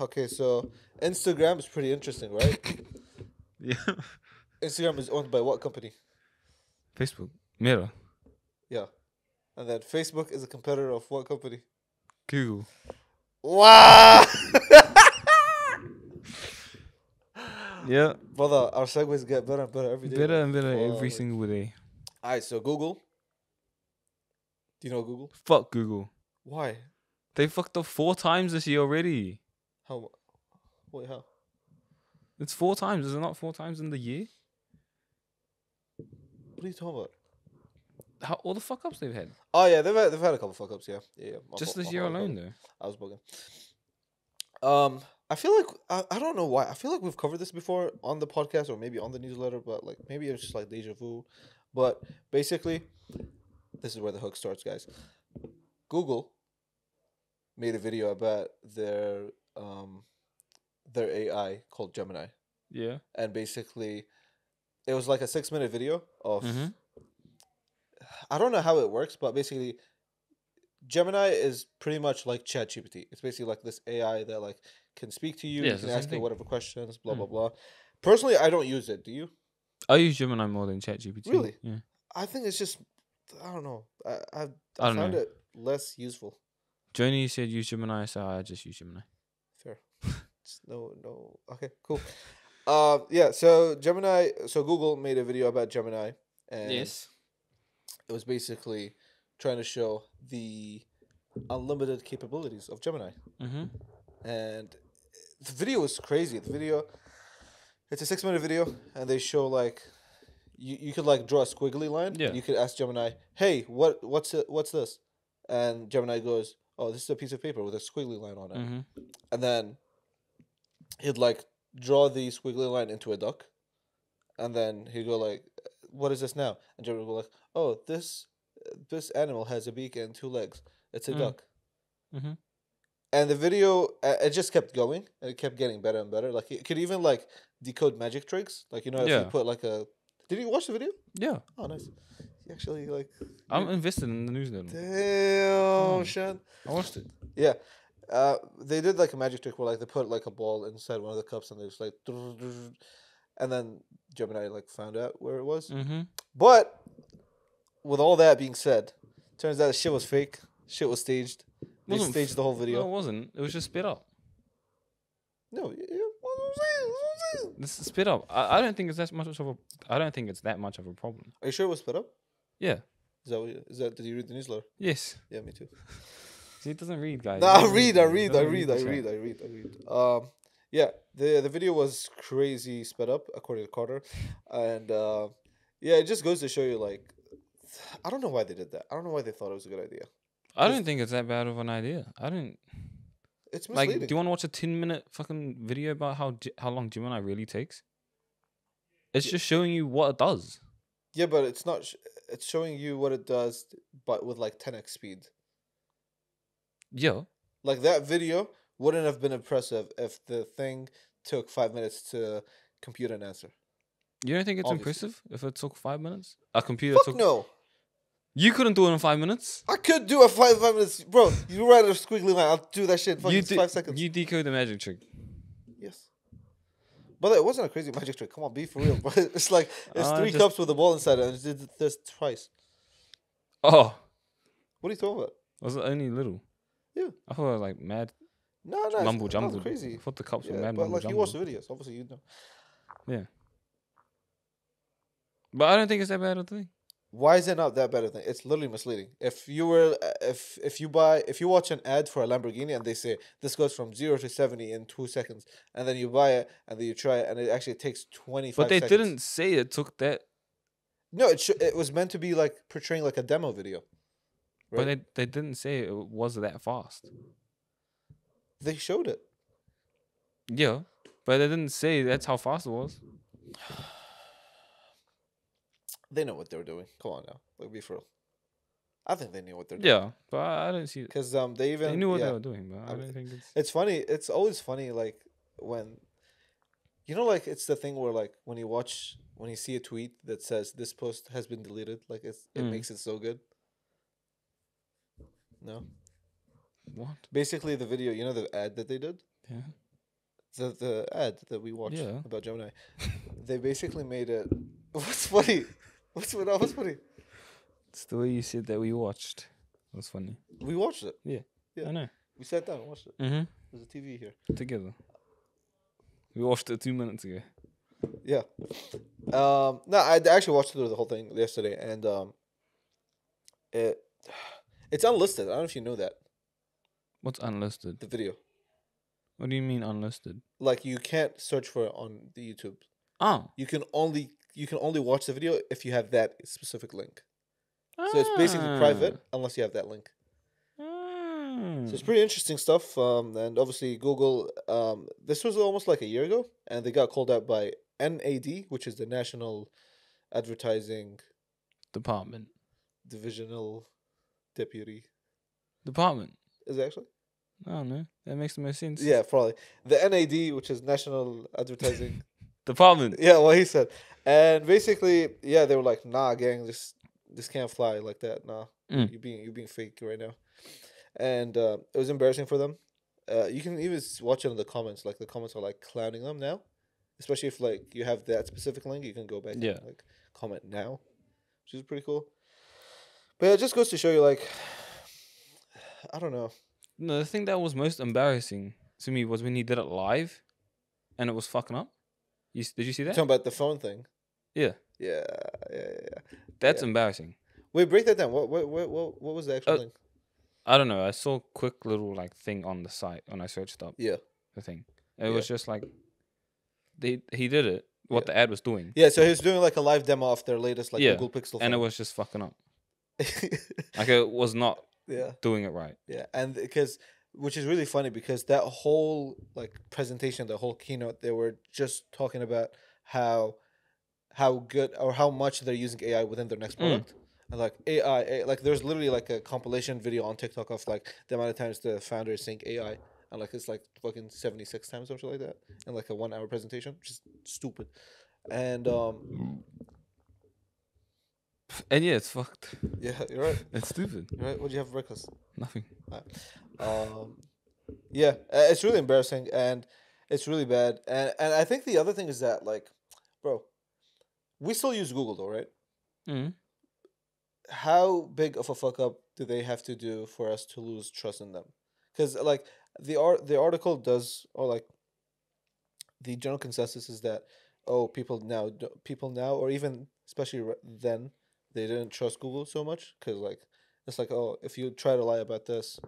Okay, so Instagram is pretty interesting, right? Yeah. Instagram is owned by what company? Facebook. Meta. Yeah. And then Facebook is a competitor of what company? Google. Wow! Yeah. Brother, our segues get better and better every day. Better and better every Fuck. single day. Alright, so Google. Do you know Google? Fuck Google. Why? They fucked up four times this year already. How? Wait, how? It's four times. Is it not four times in the year? What are you talking about? How, all the fuck ups they've had. Oh yeah, they've had, they've had a couple fuck ups. Yeah, yeah. yeah. My Just this my year my alone, though. I was bugging. Um, I feel like I, I don't know why. I feel like we've covered this before on the podcast or maybe on the newsletter, but like maybe it's just like deja vu. But basically, this is where the hook starts, guys. Google made a video about their um their AI called Gemini, Yeah. and basically, it was like a six minute video of Mm-hmm. I don't know how it works, but basically, Gemini is pretty much like ChatGPT. It's basically like this AI that like can speak to you. Yeah, you can ask it whatever questions, blah Mm. blah blah. Personally, I don't use it. Do you? I use Gemini more than ChatGPT. Really? Yeah. I think it's just I don't know. I I, I, I don't found know. it less useful. Joni said use Gemini, so I just use Gemini. No no. Okay, cool. Uh, yeah. So Gemini. So Google made a video about Gemini, and it was basically trying to show the unlimited capabilities of Gemini. Mm-hmm. and the video was crazy. The video, it's a six minute video, and they show like you, you could like draw a squiggly line. Yeah. You could ask Gemini, "Hey, what what's it? What's this?" And Gemini goes, "Oh, this is a piece of paper with a squiggly line on it." Mm-hmm. And then he'd like draw the squiggly line into a duck, and then he'd go like, "What is this now?" And Gemini would go like, "Oh, this this animal has a beak and two legs. It's a Mm. duck." Mm-hmm. and the video uh, it just kept going and it kept getting better and better like it could even like decode magic tricks like you know if Yeah. you put like a did you watch the video Yeah. oh nice you actually like I'm invested in the newsletter. damn Mm. Shan. I watched it. yeah uh they did like a magic trick where like they put like a ball inside one of the cups and they just like and then gemini like found out where it was Mm-hmm. but with all that being said turns out the shit was fake shit was staged they Wasn't staged the whole video. No, it wasn't. It was just spit up. no, yeah, yeah, what I'm saying, what This is spit up. I, I don't think it's that much of a. I don't think it's that much of a problem. Are you sure it was split up? Yeah. Is that what you, is that? Did you read the newsletter? Yes. Yeah, me too. It doesn't read, guys. No, I read, I read, I read, I read. I read, I read. Um, yeah, the the video was crazy sped up according to Carter, and uh, yeah, it just goes to show you like, I don't know why they did that. I don't know why they thought it was a good idea. I don't think it's that bad of an idea. I don't It's like. misleading. Do you want to watch a ten minute fucking video about how how long Gemini really takes? It's Yeah. just showing you what it does. yeah, but it's not. Sh- it's showing you what it does, but with like 10x speed. Yeah. Like that video wouldn't have been impressive if the thing took five minutes to compute an answer. You don't think it's Obviously. impressive if it took five minutes? A computer Fuck took. no. You couldn't do it in five minutes. I could do a five five minutes, bro. You write a squiggly line, I'll do that shit in fucking You de- five seconds. You decode the magic trick. yes, but it wasn't a crazy magic trick. Come on, be for real. But it's like it's Uh, three just- cups with a ball inside it, and it did this twice. Oh, What are you talking about? was it only little? Yeah. I thought it was like mad No, no, it's mumble not jumble. crazy. I thought the cups were mad but mumble like you jumble. watch the videos, obviously you know. Yeah. But I don't think it's that bad of a thing. Why is it not that better thing? It's literally misleading. If you were, uh, if if you buy, if you watch an ad for a Lamborghini and they say this goes from zero to seventy in two seconds, and then you buy it and then you try it and it actually takes twenty five. But they seconds. didn't say it took that. No, it sh- it was meant to be like portraying like a demo video. But they they didn't say it was that fast. They showed it. Yeah, but they didn't say that's how fast it was. They know what they're doing. Come on now, like be for real. I think they knew what they're doing. Yeah, but I, I don't see. because um they even They knew what yeah. they were doing, but I, I mean, don't think it's. It's funny. It's always funny, like when, you know, like it's the thing where like when you watch when you see a tweet that says this post has been deleted, like it's it Mm. makes it so good. No, What? basically the video, you know, the ad that they did, Yeah. the the ad that we watched Yeah. about Gemini. they basically made it. What's funny? What's what- what's funny? It's the way you said that we watched. It was funny. We watched it. Yeah. Yeah. I know. We sat down and watched it. Mm-hmm. There's a TV here. Together. We watched it two minutes ago. Yeah. Um. No, I actually watched through the whole thing yesterday, and um. It, it's unlisted. I don't know if you know that What's unlisted? the video. What do you mean unlisted? Like you can't search for it on the YouTube. Oh. You can only you can only watch the video if you have that specific link. Ah. So it's basically private unless you have that link. Ah. So it's pretty interesting stuff. Um, and obviously Google. Um, this was almost like a year ago, and they got called out by NAD, which is the National Advertising Department. Divisional Deputy. Department. Is it actually? I don't know. That makes the most sense. Yeah, probably the NAD, which is National Advertising. Department. yeah, what he said, and basically, yeah, they were like, "Nah, gang, this this can't fly like that. Nah, Mm. you're being you're being fake right now," and uh, it was embarrassing for them. Uh, you can even watch it in the comments. Like the comments are like clowning them now, especially if like you have that specific link, you can go back Yeah. and like comment now, which is pretty cool. But yeah, it just goes to show you, like, I don't know. No, the thing that was most embarrassing to me was when he did it live, and it was fucking up. You did you see that? Talking about the phone thing. Yeah, Yeah, yeah, yeah. yeah. that's Yeah. embarrassing. Wait, break that down. What what what what, what was the actual Uh, link? I don't know. I saw a quick little like thing on the site when I searched up Yeah. the thing. It Yeah. was just like they he did it. What the ad was doing, Yeah, so he was doing like a live demo of their latest like Google Pixel. and it was just fucking up. Like it was not yeah, doing it right. yeah, and because which is really funny because that whole like presentation, the whole keynote, they were just talking about how how good or how much they're using AI within their next Mm. product. And like AI, A- like there's literally like a compilation video on TikTok of like the amount of times the founder is saying AI, and like it's like fucking seventy six times or something like that in like a one hour presentation, which is stupid. And um, And yeah, it's fucked. yeah, you're right. It's stupid. You're right. What do you have for breakfast? Nothing. um yeah uh, it's really embarrassing and it's really bad and and i think the other thing is that like bro we still use google though right Mm. how big of a fuck up do they have to do for us to lose trust in them because like the art the article does or like the general consensus is that oh people now people now or even especially then they didn't trust google so much because like it's like oh if you try to lie about this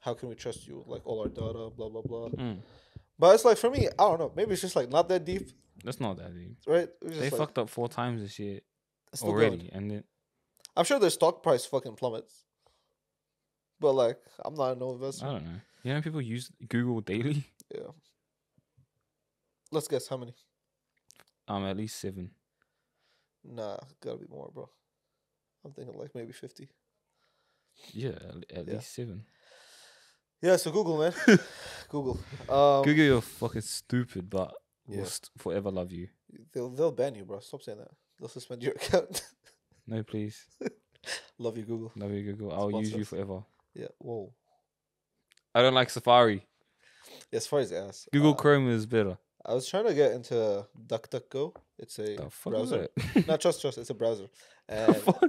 how can we trust you like all our data blah blah blah Mm. but it's like for me i don't know maybe it's just like not that deep That's not that deep. right They like, fucked up four times this year it's still going. already, and then i'm sure their stock price fucking plummets but like i'm not an investor I don't know. You know, people use Google daily. Yeah. Let's guess how many. Um, at least seven. Nah, gotta be more, bro. I'm thinking like maybe fifty. Yeah, at, Yeah. least seven. Yeah, so Google, man. Google. Um, Google, you're fucking stupid, but we'll st- forever love you. They'll they'll ban you, bro. Stop saying that. They'll suspend your account. No, please, Love you, Google. love you, Google. I'll use you Sponsors. forever. Yeah. Whoa. I don't like Safari. Yeah, as far as ass. Google uh, Chrome is better. I was trying to get into DuckDuckGo. It's a The fuck is browser. that? Not trust, trust. It's a browser. And fuck?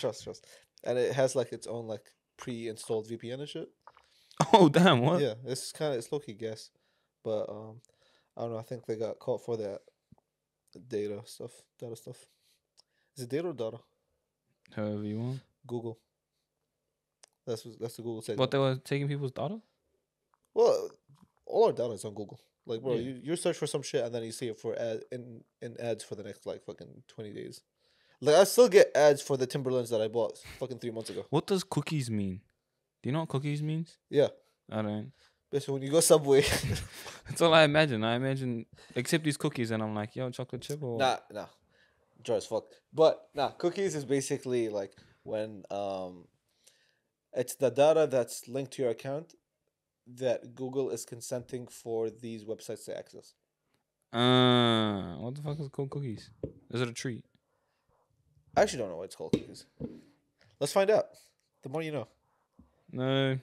Trust, trust. And it has like its own like pre-installed VPN and shit. Oh damn! What? Yeah, it's kind of it's low key guess, but um, I don't know. I think they got caught for that data stuff. Data stuff. Is it data or data? However you want. Google. That's what that's the Google said. But they were taking people's data. well, all our data is on Google. Like, bro, Yeah. you, you search for some shit and then you see it for ad in in ads for the next like fucking twenty days. Like, I still get ads for the Timberlands that I bought fucking three months ago. What does cookies mean? Do you know what cookies means? Yeah, I don't. basically when you go Subway. That's all I imagine. I imagine accept these cookies, and I'm like, yo, chocolate chip or Nah, nah. Dry as fuck. But nah, cookies is basically like when um it's the data that's linked to your account that Google is consenting for these websites to access. Uh, what the fuck is called cookies? Is it a treat? I actually don't know what it's called. Let's find out. The more you know. No,